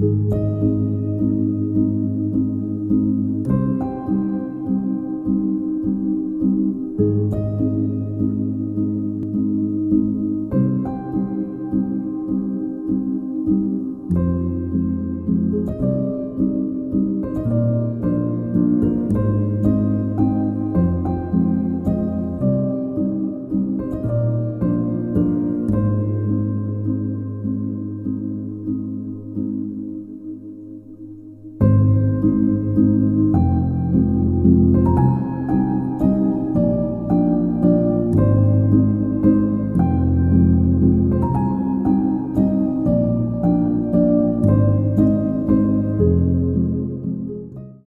you